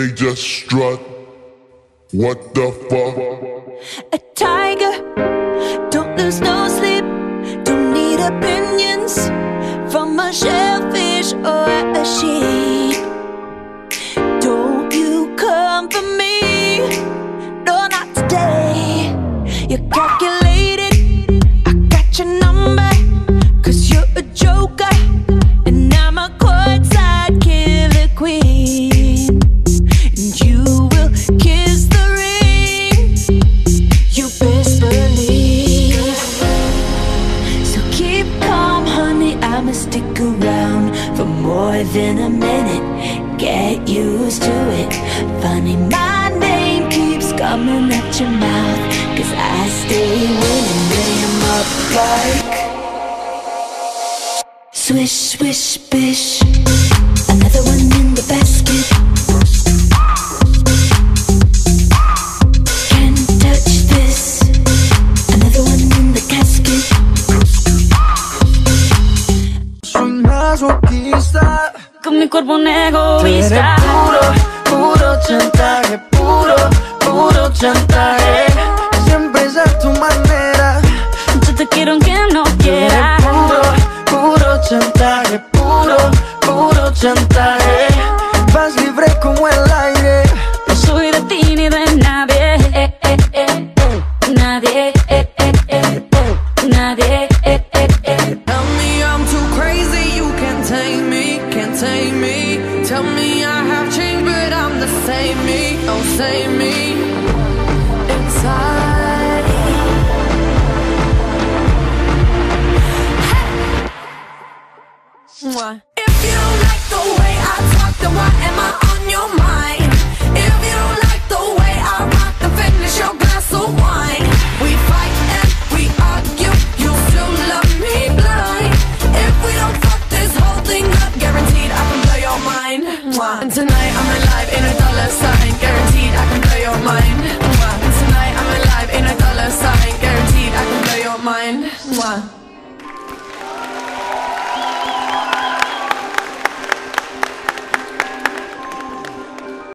They just strut. What the fuck? A tiger, don't lose no sleep. Don't need opinions from a shellfish or a sheep. Don't you come for me? No, not today. You're calculated. I'ma stick around for more than a minute. Get used to it. Funny, my name keeps coming at your mouth. Cause I stay winning. Lay 'em up like. Swish, swish, bish. Masoquista. Con mi cuerpo un Tú eres egoísta. puro, puro chantaje, puro, puro chantaje. Siempre es a tu manera. Yo te quiero aunque no quieras. puro, puro chantaje, puro, puro chantaje. Vas libre como el aire. No soy de ti ni de nadie. Eh, eh, eh, eh. Nadie. Same me, oh same me. Inside. Mwah. If you don't like the way I talk, then why am I on your mind? If you don't like the way I rock, then finish your glass of wine. We fight and we argue, you still love me blind. If we don't fuck this whole thing up, guaranteed I can blow your mind. And tonight I'm in dollar sign, guaranteed I can blow your mind. Mwah. Tonight I'm alive in a dollar sign, guaranteed I can blow your mind. Mwah.